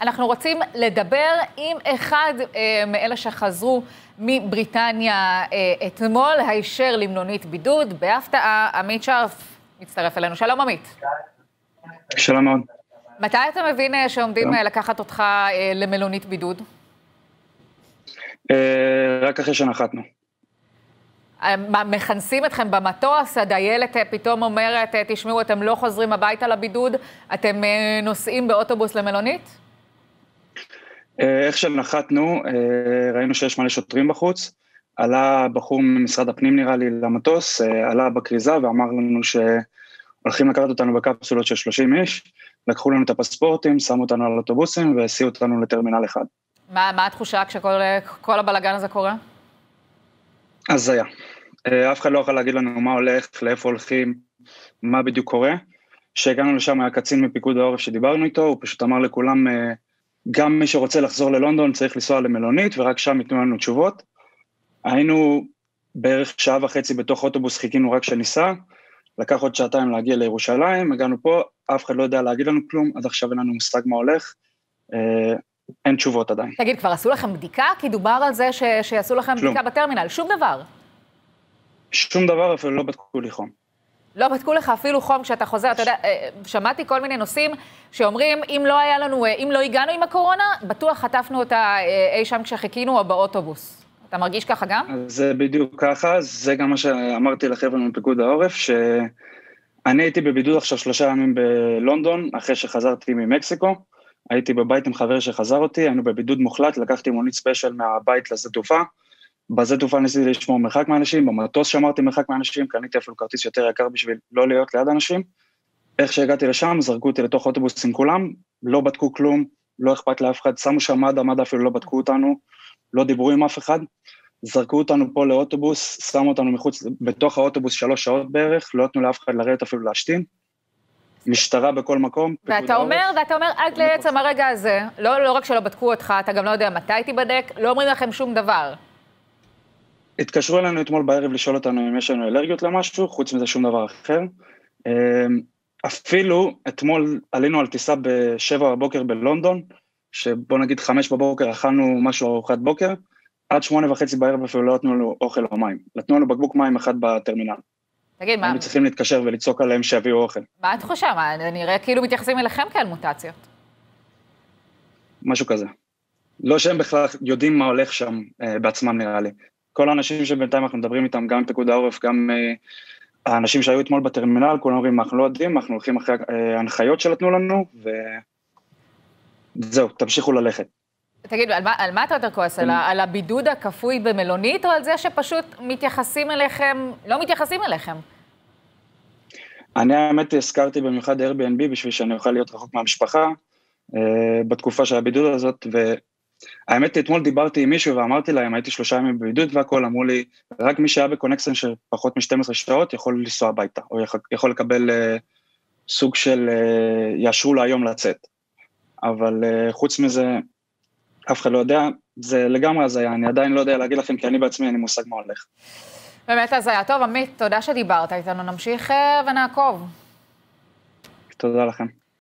אנחנו רוצים לדבר עם אחד אה, מאלה שחזרו מבריטניה אה, אתמול, הישר למלונית בידוד. בהפתעה, עמית שרף מצטרף אלינו. שלום, עמית. שלום מאוד. מתי אתה מבין אה, שעומדים אה, לקחת אותך אה, למלונית בידוד? אה, רק אחרי שנחתנו. אה, מכנסים אתכם במטוס, הדיילת אה, פתאום אומרת, אה, תשמעו, אתם לא חוזרים הביתה לבידוד, אתם נוסעים באוטובוס למלונית? אה, איך שנחתנו, אה, ראינו שיש מלא שוטרים בחוץ. עלה בחור ממשרד הפנים נראה לי למטוס, אה, עלה בכריזה ואמר לנו שהולכים לקחת אותנו בקפסולות של 30 איש, לקחו לנו את הפספורטים, שמו אותנו על אוטובוסים והסיעו אותנו לטרמינל אחד. מה, מה התחושה כשכל הבלגן הזה קורה? הזיה. אף אחד לא יכול להגיד לנו מה הולך, לאיפה הולכים, מה בדיוק קורה. כשהגענו לשם היה קצין מפיקוד העורף שדיברנו איתו, הוא פשוט אמר לכולם, גם מי שרוצה לחזור ללונדון צריך לנסוע למלונית ורק שם ייתנו לנו תשובות. היינו בערך שעה וחצי בתוך אוטובוס, חיכינו רק שניסע, לקח עוד שעתיים להגיע לירושלים, הגענו פה, אף אחד לא יודע להגיד לנו כלום, עד עכשיו אין לנו מושג מה הולך, אה, אין תשובות עדיין. תגיד, כבר עשו לכם בדיקה? כי דובר על זה ש... שיעשו לכם כלום. בדיקה בטרמינל, שום דבר. שום דבר, אפילו לא בדקו לי חום. לא בדקו לך אפילו חום כשאתה חוזר, אתה יודע, אה, שמעתי כל מיני נושאים שאומרים, אם לא היה לנו, אה, אם לא הגענו עם הקורונה, בטוח חטפנו אותה אה, אי שם כשחיכינו או באוטובוס. אתה מרגיש ככה גם? זה בדיוק ככה, זה גם מה שאמרתי לחבר'ה מפיקוד העורף, שאני הייתי בבידוד עכשיו שלושה ימים בלונדון, אחרי שחזרתי ממקסיקו, הייתי בבית עם חבר שחזר אותי, היינו בבידוד מוחלט, לקחתי מונית ספיישל מהבית לשדה תעופה, בזה תעופה ניסיתי לשמור מרחק מאנשים, במטוס שמרתי מרחק מאנשים, קניתי אפילו כרטיס יותר יקר בשביל לא להיות ליד אנשים. איך שהגעתי לשם, זרקו אותי לתוך אוטובוס עם כולם, לא בדקו כלום, לא אכפת לאף אחד, שמו שם מד"א, מד"א אפילו לא בדקו אותנו, לא דיברו עם אף אחד, זרקו אותנו פה לאוטובוס, שמו אותנו מחוץ, בתוך האוטובוס שלוש שעות בערך, לא נתנו לאף אחד לרדת אפילו להשתין. משטרה בכל מקום. ואתה אומר, ואתה אומר, עד לעצם הרגע הזה, לא, לא רק שלא בדקו אותך, אתה גם לא יודע מתי תיבדק, לא אומרים לכם שום דבר. התקשרו אלינו אתמול בערב לשאול אותנו אם יש לנו אלרגיות למשהו, חוץ מזה שום דבר אחר. אפילו אתמול עלינו על טיסה בשבע בבוקר בלונדון, שבוא נגיד חמש בבוקר אכלנו משהו ארוחת בוקר, עד שמונה וחצי בערב אפילו לא נתנו לנו אוכל או מים. נתנו לנו בקבוק מים אחד בטרמינל. תגיד, מה... היינו צריכים להתקשר ולצעוק עליהם שיביאו אוכל. מה את חושבת? מה, נראה כאילו מתייחסים אליכם כאל מוטציות. משהו כזה. לא שהם בכלל יודעים מה הולך שם אה, בעצמם נראה לי. כל האנשים שבינתיים אנחנו מדברים איתם, גם פיקוד העורף, גם uh, האנשים שהיו אתמול בטרמינל, כולם אומרים, אנחנו לא יודעים, אנחנו הולכים אחרי ההנחיות uh, שנתנו לנו, וזהו, תמשיכו ללכת. תגיד, על מה, על מה אתה יותר כועס? על, על הבידוד הכפוי במלונית, או על זה שפשוט מתייחסים אליכם, לא מתייחסים אליכם? אני האמת הזכרתי במיוחד Airbnb בשביל שאני אוכל להיות רחוק מהמשפחה, uh, בתקופה של הבידוד הזאת. האמת, אתמול דיברתי עם מישהו ואמרתי להם, הייתי שלושה ימים בבידוד והכל, אמרו לי, רק מי שהיה בקונקסן של פחות מ-12 שעות יכול לנסוע הביתה, או יכול לקבל uh, סוג של, uh, יאשרו לו היום לצאת. אבל uh, חוץ מזה, אף אחד לא יודע, זה לגמרי הזיה, אני עדיין לא יודע להגיד לכם, כי אני בעצמי אין לי מושג מה הולך. באמת הזיה. טוב, עמית, תודה שדיברת איתנו, נמשיך ונעקוב. תודה לכם.